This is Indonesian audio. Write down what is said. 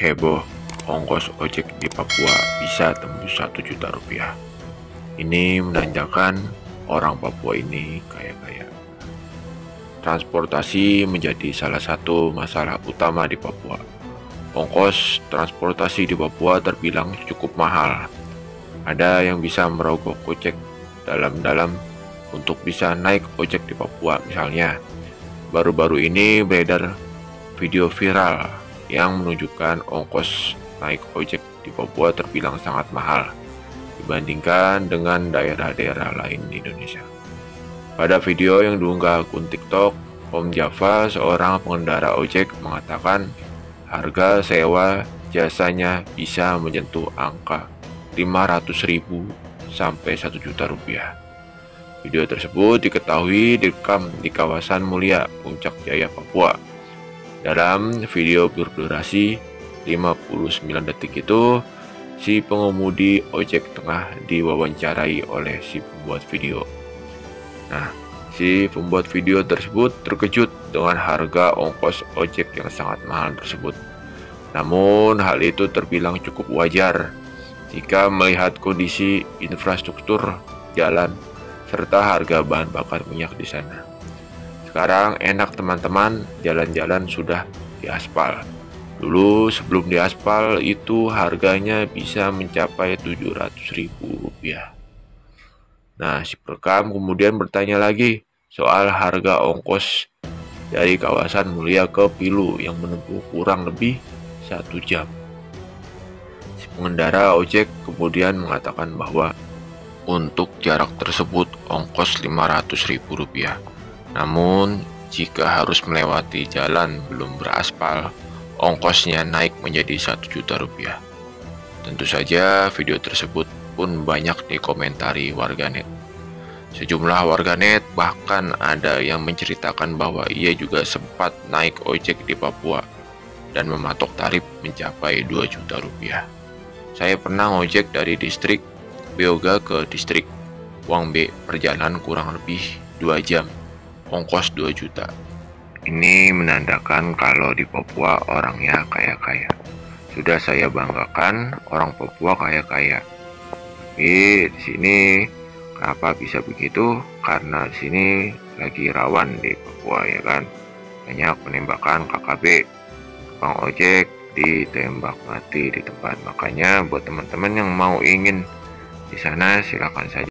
Heboh, ongkos ojek di Papua bisa tembus 1 juta rupiah. Ini menandakan orang Papua ini kaya-kaya. Transportasi menjadi salah satu masalah utama di Papua. Ongkos transportasi di Papua terbilang cukup mahal. Ada yang bisa merogoh kocek dalam-dalam untuk bisa naik ojek di Papua misalnya. Baru-baru ini beredar video viral yang menunjukkan ongkos naik ojek di Papua terbilang sangat mahal dibandingkan dengan daerah-daerah lain di Indonesia. Pada video yang diunggah akun TikTok, Om Java, seorang pengendara ojek, mengatakan harga sewa jasanya bisa menyentuh angka 500.000 sampai 1 juta rupiah. Video tersebut diketahui direkam di kawasan Mulia, Puncak Jaya, Papua dalam video berdurasi 59 detik itu, si pengemudi ojek tengah diwawancarai oleh si pembuat video. Nah, si pembuat video tersebut terkejut dengan harga ongkos ojek yang sangat mahal tersebut. Namun, hal itu terbilang cukup wajar jika melihat kondisi infrastruktur jalan serta harga bahan bakar minyak di sana. Sekarang enak teman-teman, jalan-jalan sudah diaspal. Dulu sebelum diaspal itu harganya bisa mencapai 700 ribu rupiah. Nah, si perekam kemudian bertanya lagi soal harga ongkos dari kawasan Mulia ke Pilu yang menempuh kurang lebih satu jam. Si pengendara ojek kemudian mengatakan bahwa untuk jarak tersebut ongkos 500 ribu rupiah. Namun, jika harus melewati jalan belum beraspal, ongkosnya naik menjadi 1 juta rupiah. Tentu saja video tersebut pun banyak dikomentari warganet. Sejumlah warganet bahkan ada yang menceritakan bahwa ia juga sempat naik ojek di Papua dan mematok tarif mencapai 2 juta rupiah. Saya pernah ojek dari distrik Beoga ke distrik Wangbe perjalanan kurang lebih 2 jam ongkos 2 juta. Ini menandakan kalau di Papua orangnya kaya-kaya. Sudah saya banggakan orang Papua kaya-kaya. Tapi di sini kenapa bisa begitu? Karena di sini lagi rawan di Papua ya kan. Banyak penembakan KKB, Bang ojek ditembak mati di tempat. Makanya buat teman-teman yang mau ingin di sana silakan saja.